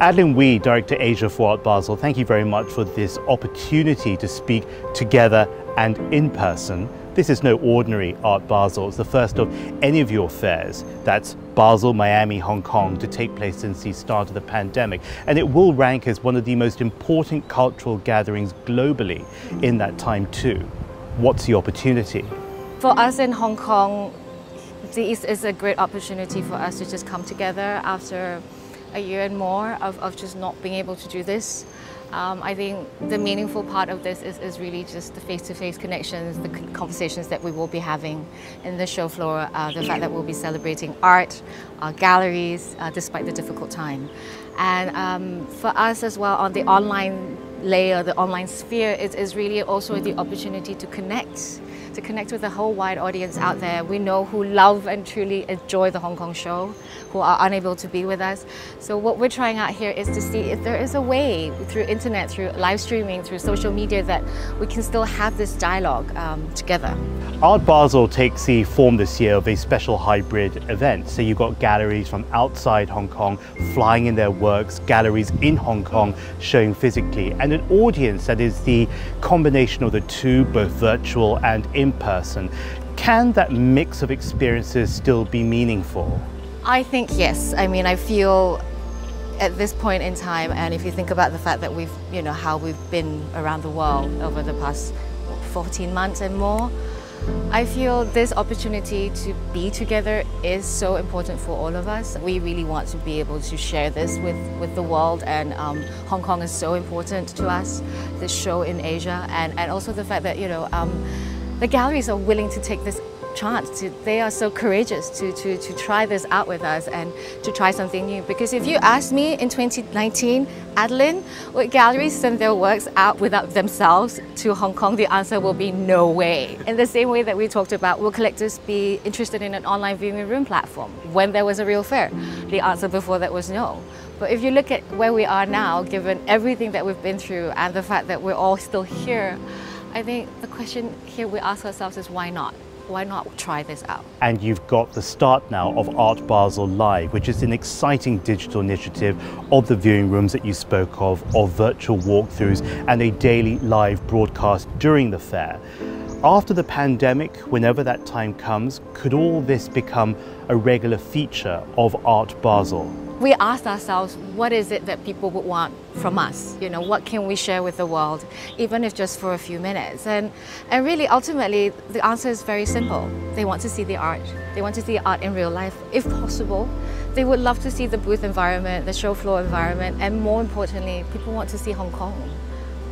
Adeline Ooi, Director Asia for Art Basel, thank you very much for this opportunity to speak together and in person. This is no ordinary Art Basel. It's the first of any of your fairs. That's Basel, Miami, Hong Kong to take place since the start of the pandemic. And it will rank as one of the most important cultural gatherings globally in that time too. What's the opportunity? For us in Hong Kong, this is a great opportunity for us to just come together after a year and more of, of just not being able to do this. Um, I think the meaningful part of this is, is really just the face-to-face -face connections, the conversations that we will be having in the show floor, uh, the fact that we'll be celebrating art, uh, galleries, uh, despite the difficult time. And um, for us as well, on the online layer, the online sphere, it is really also the opportunity to connect to connect with a whole wide audience out there. We know who love and truly enjoy the Hong Kong show, who are unable to be with us. So what we're trying out here is to see if there is a way through internet, through live streaming, through social media that we can still have this dialogue um, together. Art Basel takes the form this year of a special hybrid event. So you've got galleries from outside Hong Kong flying in their works, galleries in Hong Kong showing physically, and an audience that is the combination of the two, both virtual and in person. Can that mix of experiences still be meaningful? I think yes. I mean, I feel at this point in time, and if you think about the fact that we've, you know, how we've been around the world over the past 14 months and more, I feel this opportunity to be together is so important for all of us. We really want to be able to share this with, with the world and um, Hong Kong is so important to us, this show in Asia and, and also the fact that, you know, um, the galleries are willing to take this chance. To, they are so courageous to, to, to try this out with us and to try something new. Because if you ask me in 2019, Adeline, would galleries send their works out without themselves to Hong Kong? The answer will be no way. In the same way that we talked about, will collectors be interested in an online viewing room platform when there was a real fair? The answer before that was no. But if you look at where we are now, given everything that we've been through and the fact that we're all still here, I think the question here we ask ourselves is why not? Why not try this out? And you've got the start now of Art Basel Live, which is an exciting digital initiative of the viewing rooms that you spoke of, of virtual walkthroughs, and a daily live broadcast during the fair. After the pandemic, whenever that time comes, could all this become a regular feature of Art Basel? We asked ourselves, what is it that people would want from us? You know, what can we share with the world, even if just for a few minutes? And, and really, ultimately, the answer is very simple. They want to see the art. They want to see art in real life, if possible. They would love to see the booth environment, the show floor environment, and more importantly, people want to see Hong Kong.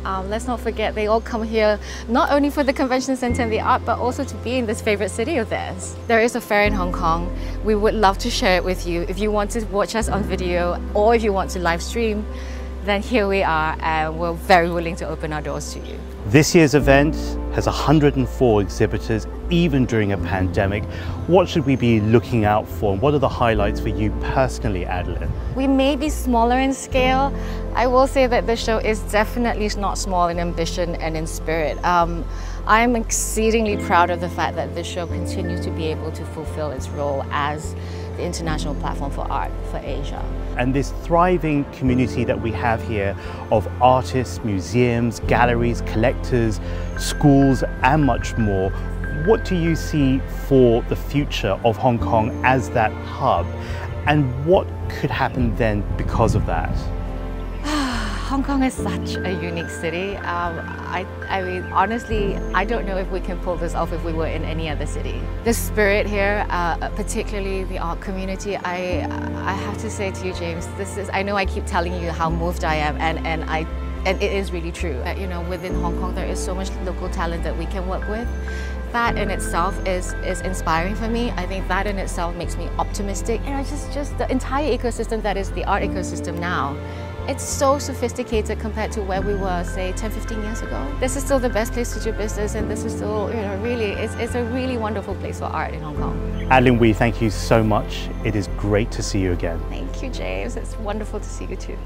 Um, let's not forget they all come here not only for the convention center and the art, but also to be in this favorite city of theirs. There is a fair in Hong Kong. We would love to share it with you. If you want to watch us on video or if you want to live stream, then here we are and we're very willing to open our doors to you. This year's event has 104 exhibitors, even during a pandemic. What should we be looking out for? What are the highlights for you personally, Adeline? We may be smaller in scale. I will say that the show is definitely not small in ambition and in spirit. Um, I'm exceedingly proud of the fact that the show continues to be able to fulfill its role as the international platform for art for Asia. And this thriving community that we have here of artists, museums, galleries, collectors, schools, and much more, what do you see for the future of Hong Kong as that hub? And what could happen then because of that? Hong Kong is such a unique city. Um, I, I mean, honestly, I don't know if we can pull this off if we were in any other city. The spirit here, uh, particularly the art community, I, I have to say to you, James, this is, I know I keep telling you how moved I am and, and I and it is really true. Uh, you know, within Hong Kong, there is so much local talent that we can work with. That in itself is is inspiring for me. I think that in itself makes me optimistic. You know, just just the entire ecosystem that is the art ecosystem now it's so sophisticated compared to where we were, say, 10, 15 years ago. This is still the best place to do business and this is still, you know, really, it's, it's a really wonderful place for art in Hong Kong. Adeline Ooi, thank you so much. It is great to see you again. Thank you, James. It's wonderful to see you too.